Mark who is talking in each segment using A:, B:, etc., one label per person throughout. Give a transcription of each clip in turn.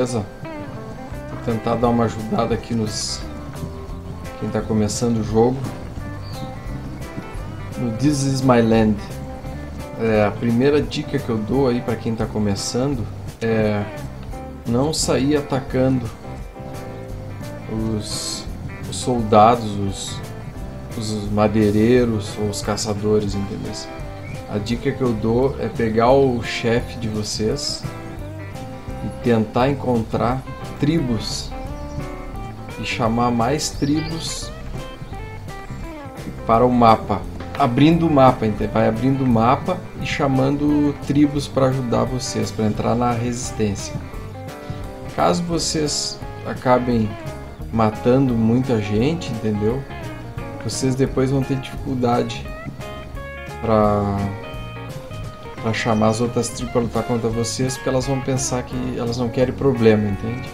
A: Beleza? Vou tentar dar uma ajudada aqui nos quem está começando o jogo. No This Is My Land. É, a primeira dica que eu dou aí para quem está começando é não sair atacando os, os soldados, os, os madeireiros ou os caçadores, entendeu? A dica que eu dou é pegar o chefe de vocês tentar encontrar tribos e chamar mais tribos para o mapa. Abrindo o mapa, vai abrindo o mapa e chamando tribos para ajudar vocês, para entrar na resistência. Caso vocês acabem matando muita gente, entendeu? Vocês depois vão ter dificuldade para para chamar as outras tribos para lutar contra vocês, porque elas vão pensar que elas não querem problema, entende?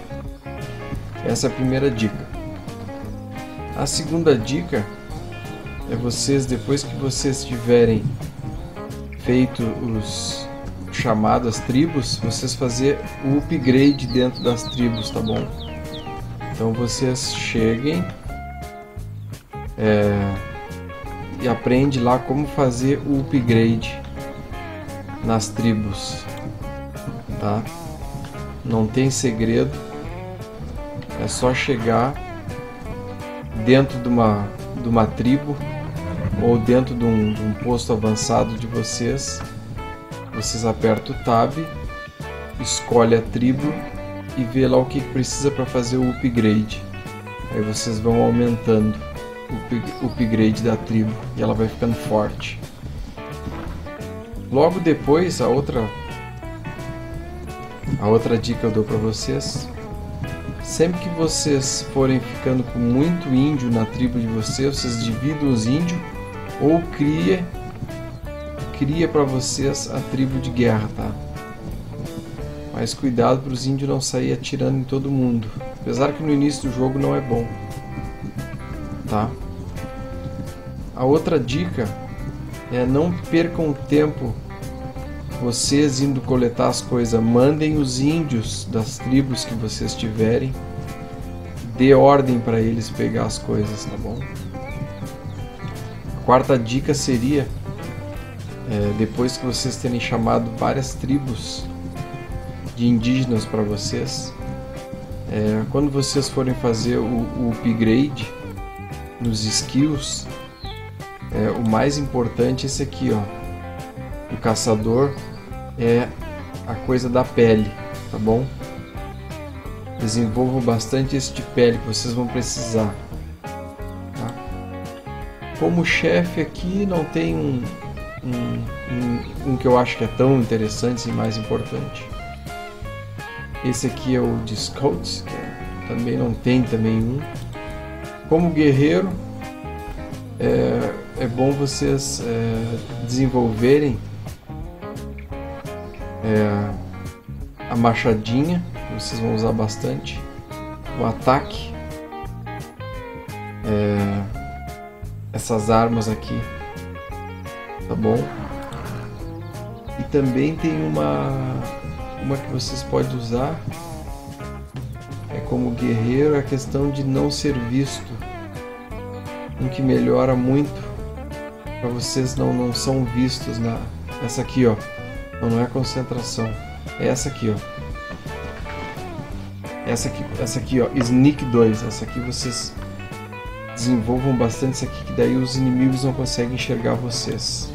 A: Essa é a primeira dica. A segunda dica é vocês depois que vocês tiverem feito os chamadas tribos, vocês fazer o upgrade dentro das tribos, tá bom? Então vocês cheguem é, e aprende lá como fazer o upgrade nas tribos, tá? Não tem segredo, é só chegar dentro de uma, de uma tribo ou dentro de um, de um posto avançado de vocês. Vocês apertam o Tab, escolhe a tribo e vê lá o que precisa para fazer o upgrade. Aí vocês vão aumentando o upgrade da tribo e ela vai ficando forte. Logo depois, a outra a outra dica eu dou para vocês, sempre que vocês forem ficando com muito índio na tribo de vocês, vocês dividam os índios ou cria cria para vocês a tribo de guerra, tá? Mas cuidado para os índios não sair atirando em todo mundo. Apesar que no início do jogo não é bom. Tá? A outra dica é não percam tempo vocês indo coletar as coisas. Mandem os índios das tribos que vocês tiverem. Dê ordem para eles pegar as coisas, tá bom? A quarta dica seria é, depois que vocês terem chamado várias tribos de indígenas para vocês. É, quando vocês forem fazer o, o upgrade nos skills, é, o mais importante é esse aqui, ó. O caçador é a coisa da pele, tá bom? Desenvolvam bastante esse de pele que vocês vão precisar. Tá? Como chefe aqui não tem um, um, um, um que eu acho que é tão interessante e mais importante. Esse aqui é o de Scouts, que é, também não tem também um. Como guerreiro, é, é bom vocês é, desenvolverem é, a machadinha, vocês vão usar bastante, o ataque, é, essas armas aqui, tá bom? E também tem uma uma que vocês podem usar é como guerreiro a questão de não ser visto. Um que melhora muito para vocês não, não são vistos na essa aqui, ó. Não, não é concentração. É essa aqui, ó. Essa aqui, essa aqui, ó, Sneak 2. Essa aqui vocês desenvolvam bastante isso aqui que daí os inimigos não conseguem enxergar vocês.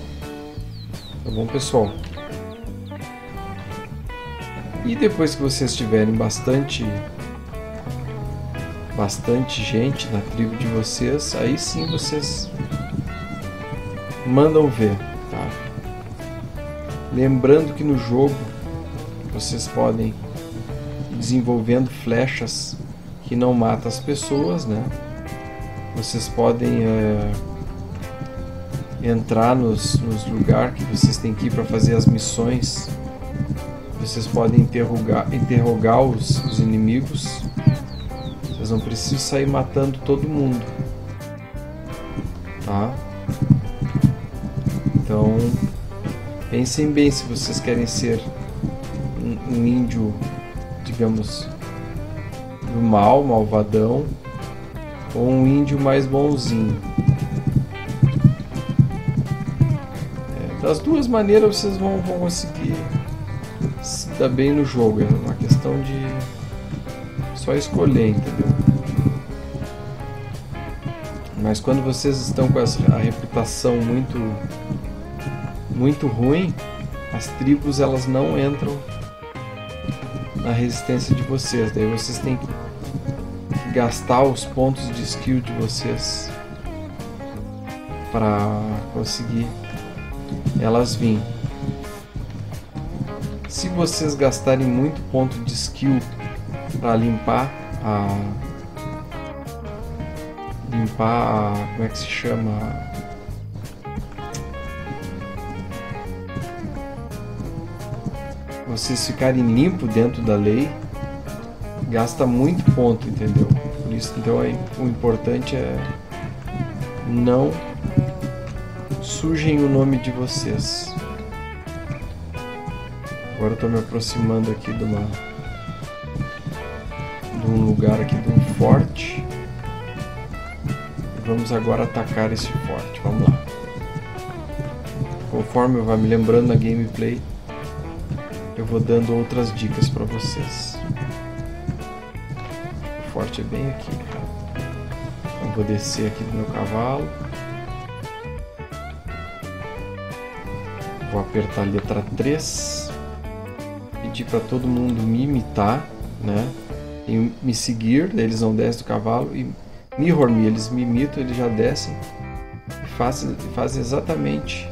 A: Tá bom, pessoal? E depois que vocês tiverem bastante bastante gente na tribo de vocês, aí sim vocês mandam ver, tá? Lembrando que no jogo vocês podem desenvolvendo flechas que não matam as pessoas, né? Vocês podem é, entrar nos, nos lugares que vocês têm que ir para fazer as missões vocês podem interrogar, interrogar os, os inimigos. Vocês não precisam sair matando todo mundo. Tá? Então, pensem bem se vocês querem ser um, um índio, digamos, do mal, malvadão, ou um índio mais bonzinho. É, das duas maneiras vocês vão, vão conseguir se dar bem no jogo. É uma questão de só escolher, entendeu? Mas quando vocês estão com a reputação muito muito ruim, as tribos elas não entram na resistência de vocês. Daí vocês têm que gastar os pontos de skill de vocês para conseguir elas vir. Se vocês gastarem muito ponto de skill para limpar a limpar a, como é que se chama vocês ficarem limpo dentro da lei gasta muito ponto entendeu por isso então aí, o importante é não sujem o nome de vocês agora eu tô me aproximando aqui de uma de um lugar aqui de um forte Vamos agora atacar esse forte. Vamos lá. Conforme eu vá me lembrando na gameplay, vou dando outras dicas para vocês. O forte é bem aqui. Eu vou descer aqui do meu cavalo. Vou apertar a letra 3. Pedir para todo mundo me imitar, né? E me seguir, eles não descem do cavalo e Mirror Me, eles me imitam, eles já descem e fazem, fazem exatamente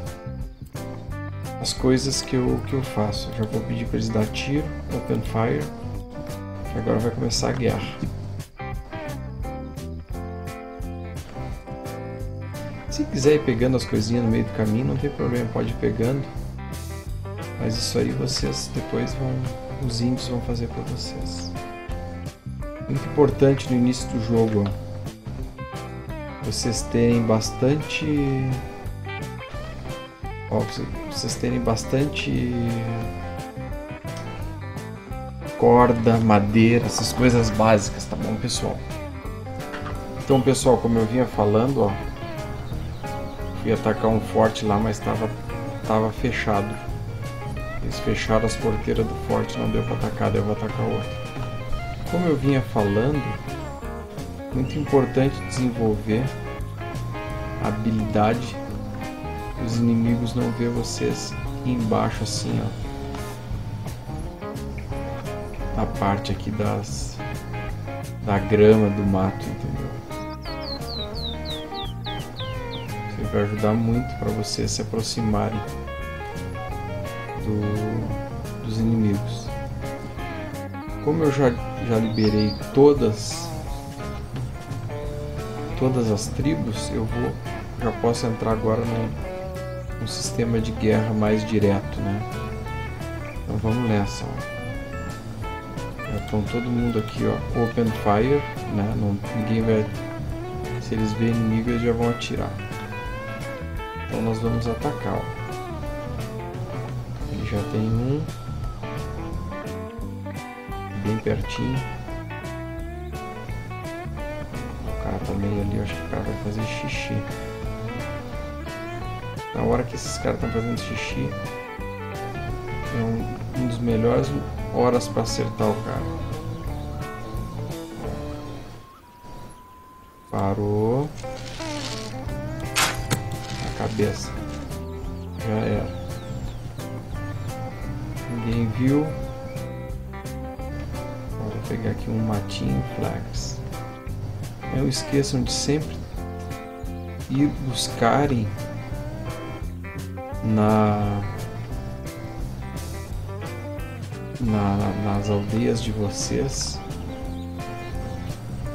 A: coisas que eu, que eu faço. Já vou pedir para eles dar tiro, open fire, agora vai começar a guerra. Se quiser ir pegando as coisinhas no meio do caminho, não tem problema, pode ir pegando. Mas isso aí vocês depois vão, os índios vão fazer para vocês. Muito importante no início do jogo, ó vocês terem bastante. Ó, vocês terem bastante corda, madeira, essas coisas básicas, tá bom, pessoal? Então, pessoal, como eu vinha falando, ó, fui atacar um forte lá, mas estava tava fechado. Eles fecharam as porteiras do forte, não deu para atacar, eu vou atacar outro. Como eu vinha falando, muito importante desenvolver a habilidade os inimigos não ver vocês embaixo assim ó. A parte aqui das da grama do mato entendeu? Isso vai ajudar muito para vocês se aproximarem do, dos inimigos. Como eu já, já liberei todas todas as tribos, eu vou já posso entrar agora num, num sistema de guerra mais direto, né? Então vamos nessa, ó. Já estão todo mundo aqui, ó, open fire, né? Não, ninguém vai se eles verem inimigo, eles já vão atirar. Então nós vamos atacar, ó. Ele já tem um bem pertinho. meio ali, acho que o cara vai fazer xixi. Na hora que esses caras estão fazendo xixi, é um, um dos melhores horas para acertar o cara. Parou. A cabeça. Já era. Ninguém viu. Vou pegar aqui um matinho flex. Não esqueçam de sempre ir buscarem na, na nas aldeias de vocês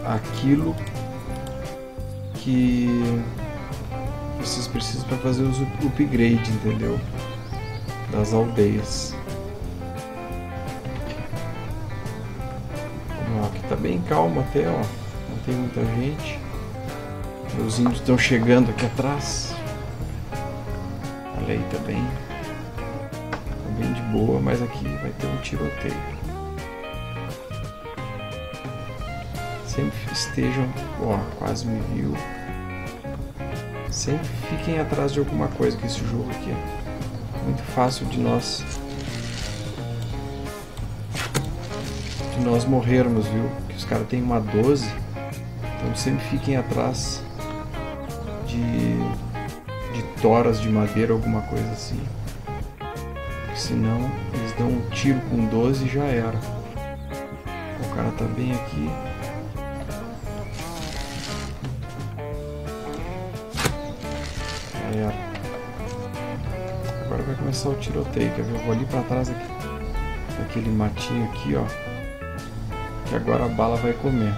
A: aquilo que vocês precisam para fazer os upgrade, entendeu? Das aldeias. Aqui tá bem calmo até, ó tem muita gente. Os índios estão chegando aqui atrás. Olha aí, bem, tá bem de boa, mas aqui vai ter um tiroteio. Sempre estejam. Ó, quase me viu. Sempre fiquem atrás de alguma coisa que esse jogo aqui é muito fácil de nós de nós morrermos, viu? Que os caras têm uma 12, então sempre fiquem atrás de toras de madeira, alguma coisa assim. Porque senão eles dão um tiro com 12 e já era. O cara tá bem aqui. Já era. Agora vai começar o tiroteio, quer ver? Eu vou ali pra trás aqui. Aquele matinho aqui, ó. Que agora a bala vai comer.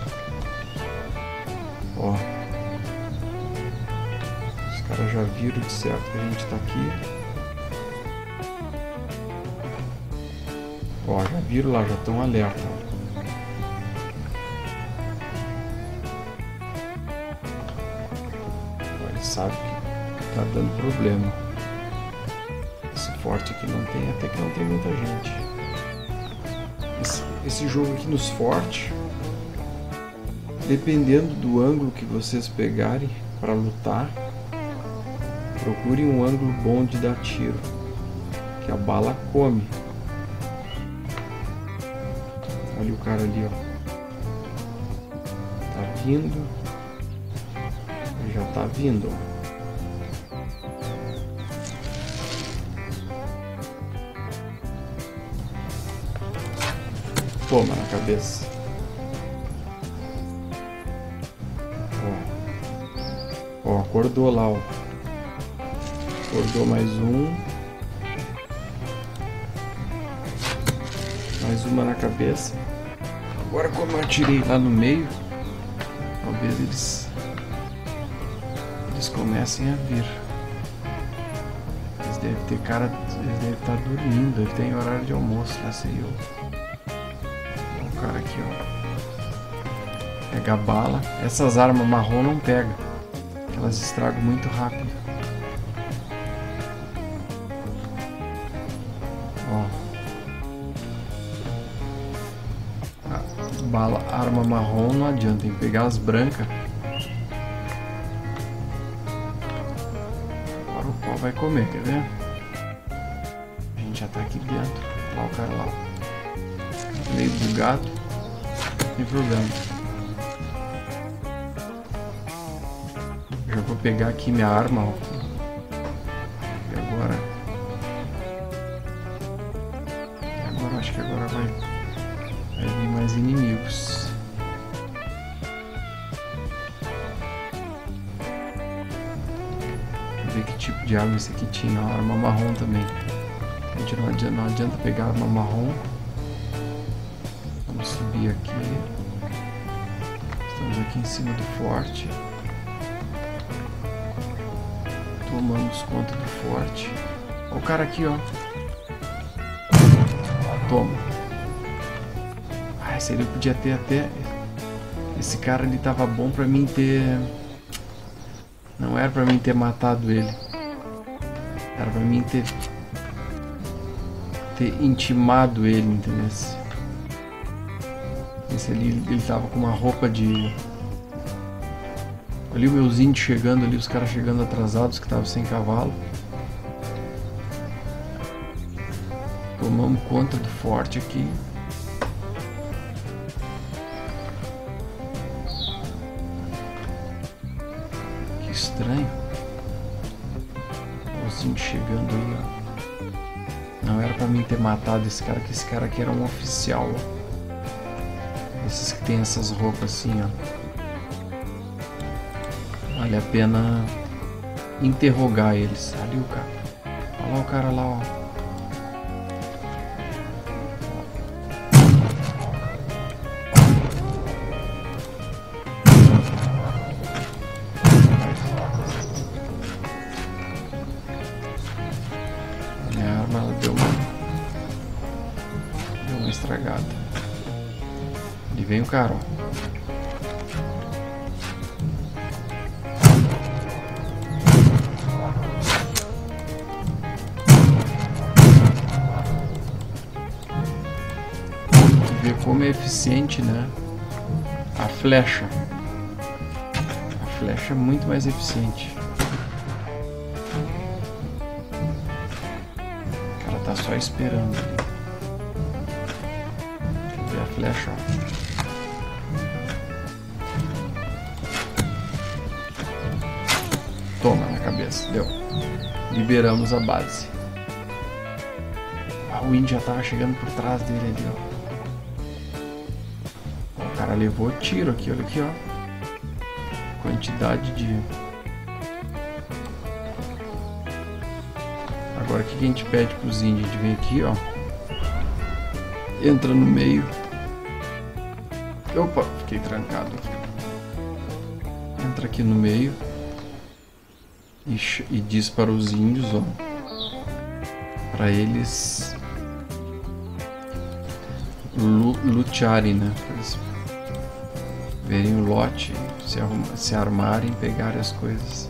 A: Já viram de certo que a gente tá aqui. Ó, já viram lá, já estão alerta. Ó, ele sabe que tá dando problema. Esse forte aqui não tem, até que não tem muita gente. Esse, esse jogo aqui nos fortes, dependendo do ângulo que vocês pegarem para lutar, procurem um ângulo bom de dar tiro, que a bala come. Olha o cara ali, ó. Tá vindo. Já tá vindo, ó. Toma na cabeça. Ó. Ó, acordou lá, ó. Acordou mais um. Mais uma na cabeça. Agora como eu atirei lá no meio, talvez eles eles comecem a vir. Eles devem ter cara, eles devem estar dormindo, ele tem horário de almoço, lá sei eu. O cara aqui, ó. Pega a bala. Essas armas marrom não pega. Elas estragam muito rápido. Arma marrom não adianta, tem que pegar as brancas. Agora o pau vai comer, quer ver? A gente já tá aqui dentro. Lá o cara lá. Meio bugado. Tem problema. Já vou pegar aqui minha arma, ó. Agora. Agora acho que agora vai. Vai vir mais inimigos. Ver que tipo de arma esse aqui tinha. Uma arma marrom também. A gente não adianta, não adianta pegar arma marrom. Vamos subir aqui. Estamos aqui em cima do forte. Tomamos conta do forte. Olha o cara aqui, ó. Toma. Ah, esse ele podia ter até. Esse cara ele tava bom pra mim ter. Não era pra mim ter matado ele. Era pra mim ter. Ter intimado ele, entendeu? Esse ali ele tava com uma roupa de. Ali o meus índios chegando ali, os caras chegando atrasados que estavam sem cavalo. Tomamos conta do forte aqui. Estranho. Índios chegando aí, ó. Não era pra mim ter matado esse cara, que esse cara aqui era um oficial, ó. Esses que tem essas roupas assim, ó. Vale a pena interrogar eles. Ali o cara. Olha lá o cara lá, ó. Como é eficiente, né? a flecha. A flecha é muito mais eficiente. O cara tá só esperando. Deixa eu ver a flecha, ó. Toma na cabeça, deu. Liberamos a base. Ah, o índio já tava chegando por trás dele ali, ó levou tiro aqui, olha aqui, ó. Quantidade de... Agora o que a gente pede pros índios? A gente vem aqui, ó. Entra no meio. Opa, fiquei trancado aqui. Entra aqui no meio. E, e diz para os índios, ó. Para eles lutearem, né? Verem o lote, se, arruma, se armarem, pegarem as coisas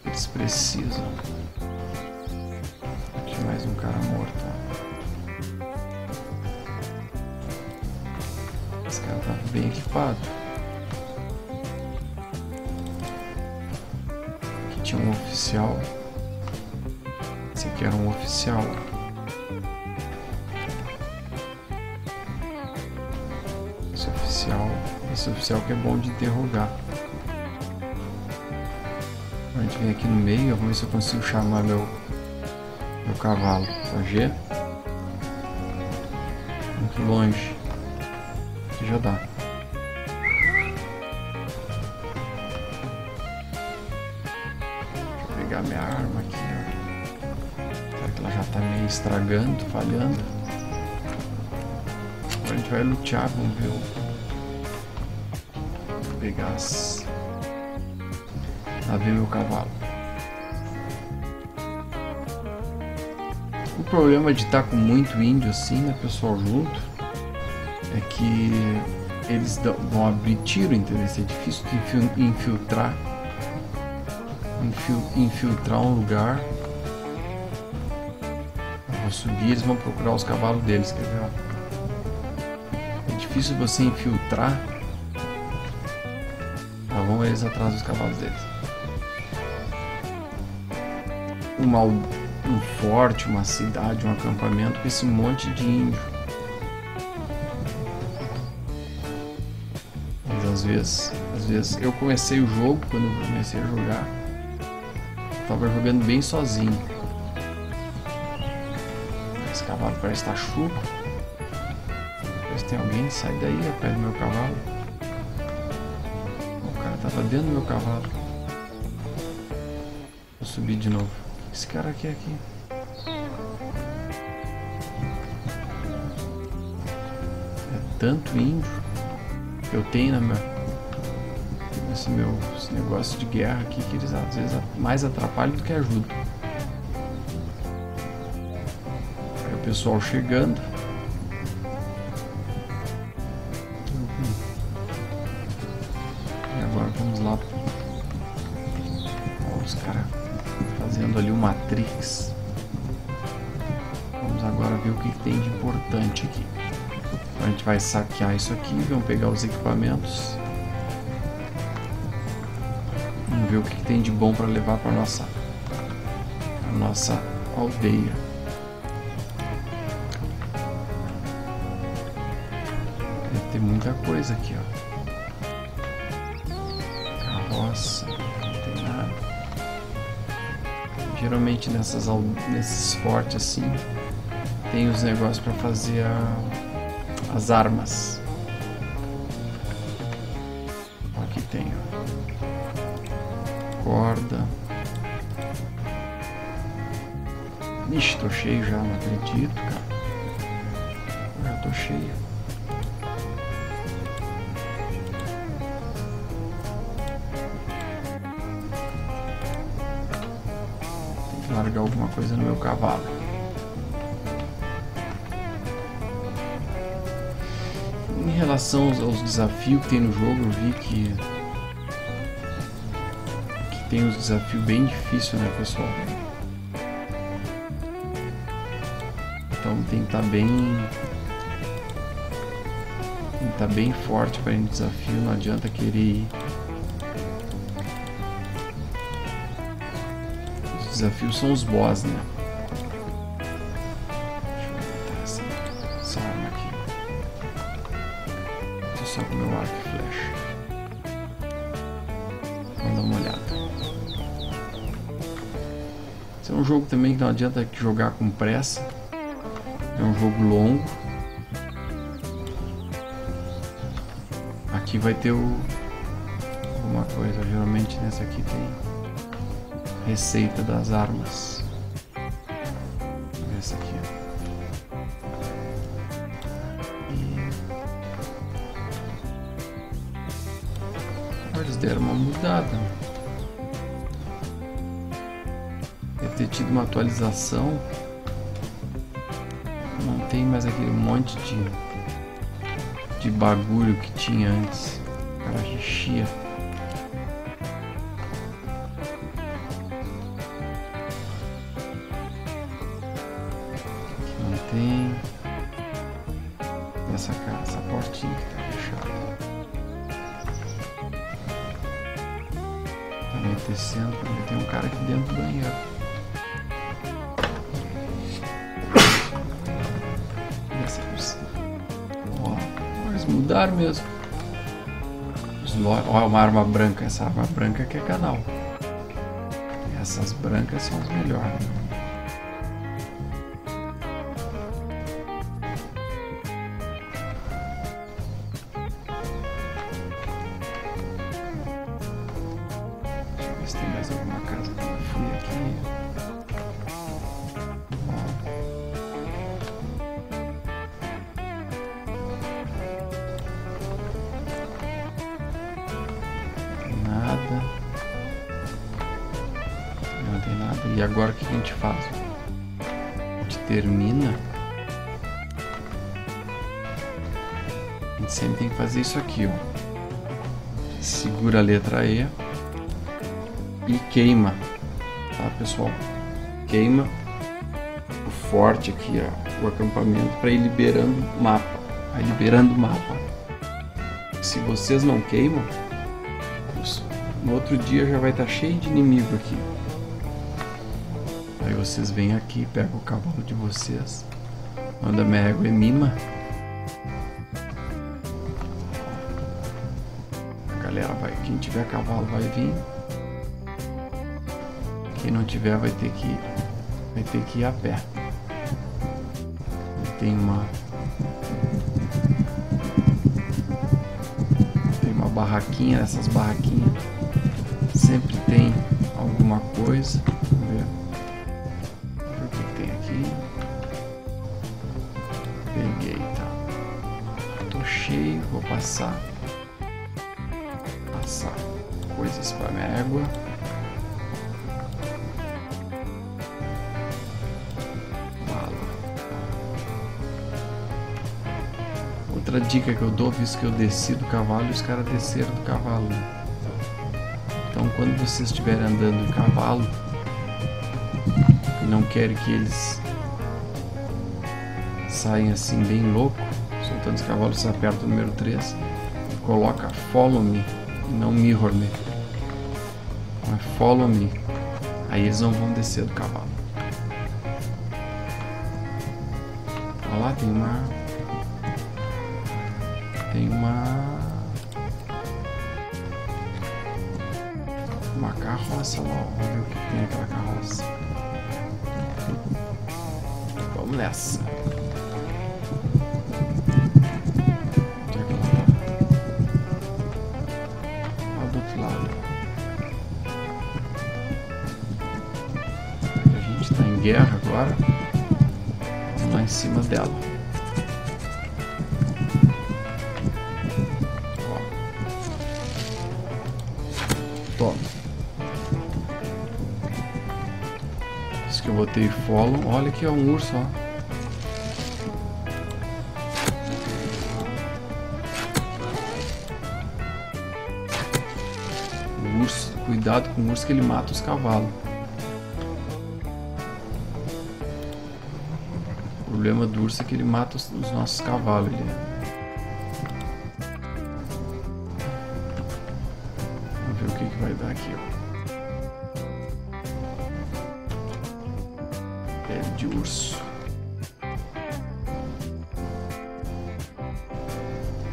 A: que eles precisam. Aqui mais um cara morto. Esse cara tá bem equipado. Aqui tinha um oficial. Esse aqui era um oficial. Esse oficial que é bom de interrogar. A gente vem aqui no meio, vamos ver se eu consigo chamar meu, meu cavalo. Tá G. Muito longe. Aqui já dá. Deixa eu pegar minha arma aqui. Ó. Será que ela já tá meio estragando, falhando? Agora a gente vai lutear, vamos ver o pegar as... a ver meu cavalo. O problema de estar com muito índio assim, né, pessoal, junto, é que eles vão abrir tiro, entendeu? Isso é difícil de infiltrar, infiltrar um lugar. Vou subir, eles vão procurar os cavalos deles, quer ver? É difícil você infiltrar eles atrás dos cavalos deles. Uma, um forte, uma cidade, um acampamento com esse monte de índio. Mas às vezes, às vezes eu comecei o jogo quando eu comecei a jogar. Eu tava jogando bem sozinho. Esse cavalo parece estar chuco. Parece que tem alguém, sai daí, perto do meu cavalo. Tava dentro do meu cavalo. Vou subir de novo. Esse cara quer aqui? É tanto índio que eu tenho na minha, nesse meu esse negócio de guerra aqui que eles às vezes mais atrapalham do que ajudam. Aí o pessoal chegando. Ali o Matrix. Vamos agora ver o que, tem de importante aqui. Então a gente vai saquear isso aqui, vamos pegar os equipamentos. Vamos ver o que, que tem de bom para levar para nossa a nossa aldeia. Deve ter muita coisa aqui, ó. Geralmente nessas, nesses fortes assim tem os negócios para fazer a, as armas. Aqui tem ó. corda. Ixi, tô cheio já, não acredito, cara. Eu tô cheio. Largar alguma coisa no meu cavalo. Em relação aos, aos desafios que tem no jogo, eu vi que, que tem uns desafios bem difíceis, né, pessoal? Então tem que estar tá bem tá bem forte para ir no desafio, não adianta querer ir. Os desafios são os boss, né? Deixa eu botar essa, essa arma aqui. Tô só com meu arco e flecha. Vamos dar uma olhada. Esse é um jogo também que não adianta jogar com pressa. É um jogo longo. Aqui vai ter o alguma coisa. Geralmente nessa aqui tem receita das armas. Essa aqui. E... Eles deram uma mudada. Deve ter tido uma atualização tem mais aquele monte de, de bagulho que tinha antes. O cara enchia. Dentro do banheiro. mudaram mesmo. Olha uma arma branca, essa arma branca que é canal. Essas brancas são as melhores. Segura a letra E e queima, tá pessoal? Queima o forte aqui, ó, o acampamento para ir liberando o mapa. Vai liberando o mapa. Se vocês não queimam, no outro dia já vai estar tá cheio de inimigo aqui. Aí vocês vêm aqui, pegam o cavalo de vocês, manda minha égua e mima. Quem tiver cavalo vai vir. Quem não tiver vai ter que vai ter que ir a pé. Tem uma tem uma barraquinha, essas barraquinhas sempre tem alguma coisa. Ver. Peguei, tá. Tô cheio, vou. Passar coisas para minha égua. Outra dica que eu dou, visto que eu desci do cavalo os caras desceram do cavalo. Então, quando vocês estiverem andando em cavalo não querem que eles saem assim bem louco, soltando os cavalos, você aperta o número 3, coloca follow me e não mirror me. Follow me. Aí eles não vão descer do cavalo. Olha lá, tem uma. Tem uma. Uma carroça lá, vamos ver o que tem aquela carroça. Vamos nessa. Guerra agora. Lá em cima dela. Ó. Toma. Isso que eu botei follow. Olha aqui, é um urso, ó. cuidado com o urso que ele mata os cavalos. problema do urso é que ele mata os, os nossos cavalos. Ele... Vamos ver o que, que vai dar aqui. Ó. Pele de urso.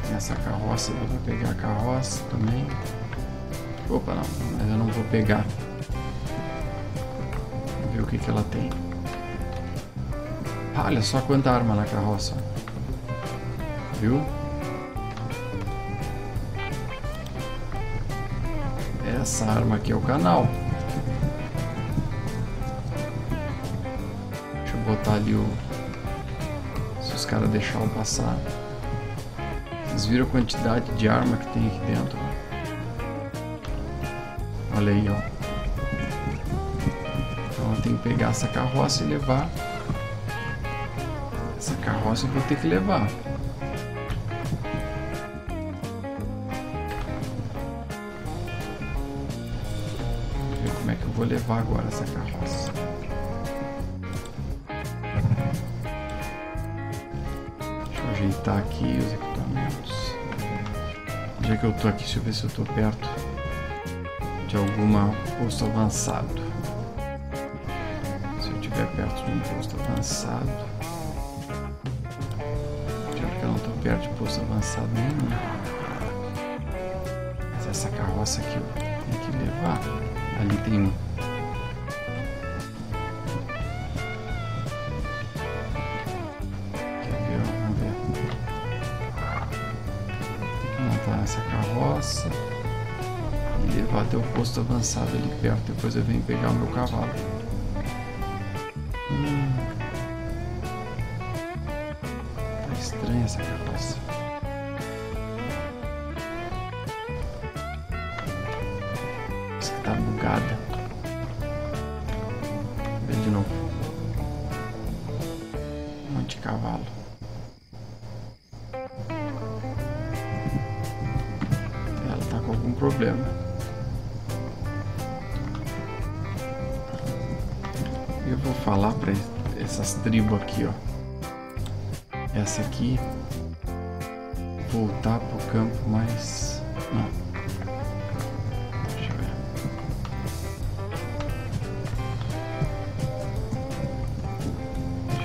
A: Tem essa carroça, dá pra pegar a carroça também. Opa, não, mas eu não vou pegar. Vamos ver o que, que ela tem. Olha só quanta arma na carroça. Viu? Essa arma aqui é o canal. Deixa eu botar ali o. Se os caras deixarem passar. Vocês viram a quantidade de arma que tem aqui dentro? Olha aí, ó. Então tenho que pegar essa carroça e levar. Vou ter que levar. Ver como é que eu vou levar agora essa carroça. Deixa eu ajeitar aqui os equipamentos. Já que eu tô aqui, deixa eu ver se eu tô perto de alguma posto avançado. Se eu estiver perto de um posto avançado. Que perto de posto avançado nenhum. Mas essa carroça aqui eu tenho que levar. Ali tem um. Quer ver? Vamos ver. Tem que montar essa carroça e levar até o posto avançado ali perto. Depois eu venho pegar o meu cavalo. Estranha essa carroça. Parece que tá bugada. Vê de novo. Um monte de cavalo. Ela tá com algum problema. Eu vou falar para essas tribos aqui, ó. Essa aqui voltar pro campo mais não. Deixa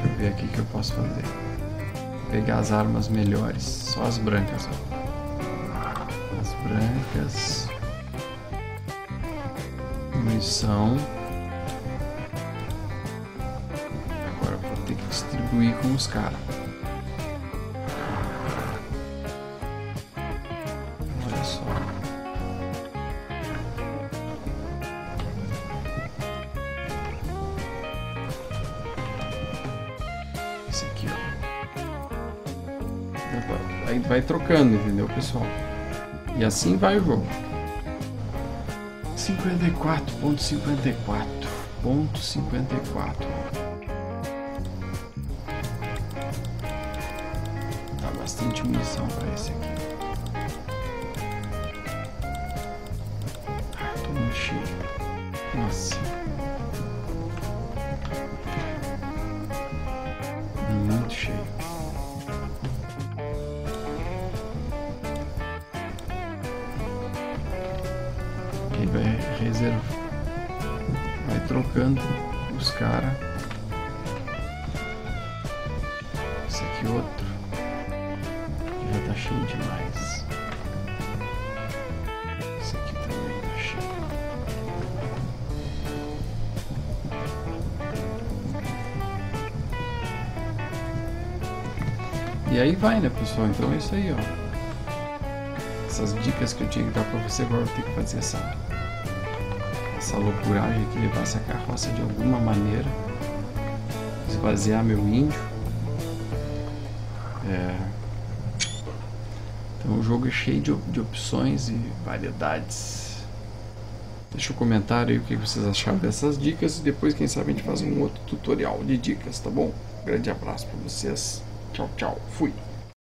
A: eu ver. Aqui que eu posso fazer. Pegar as armas melhores, só as brancas, ó. As brancas. Munição. Agora eu vou ter que distribuir com os caras. Vai trocando, entendeu, pessoal? E assim vai o jogo. 54.54. Ponto 54. Dá bastante munição pra esse aqui. Aí vai reserva. Vai trocando os caras. Esse aqui outro. Já tá cheio demais. Esse aqui também tá cheio. E aí vai, né, pessoal? Então é isso aí, ó essas dicas que eu tinha que dar pra você, agora eu tenho que fazer essa, essa loucuragem aqui, levar essa carroça de alguma maneira, esvaziar meu índio. É... Então o jogo é cheio de, de opções e variedades. Deixa um comentário aí o que vocês acharam dessas dicas e depois quem sabe a gente faz um outro tutorial de dicas, tá bom? grande abraço para vocês. Tchau, tchau. Fui.